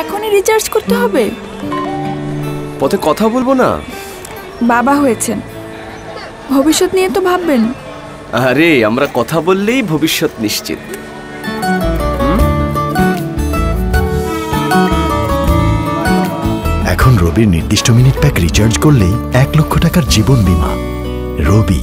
এখনই রিচার্জ করতে হবে? পথে কথা বলব না? বাবা হয়েছেন। ভবিষ্যৎ নিয়ে তো ভাববেন। আরে আমরা কথা বললেই ভবিষ্যৎ নিশ্চিত। এখন রবির নির্দিষ্ট মিনিট প্যাক রিচার্জ করলেই এক লক্ষ টাকার জীবন বীমা। রবি।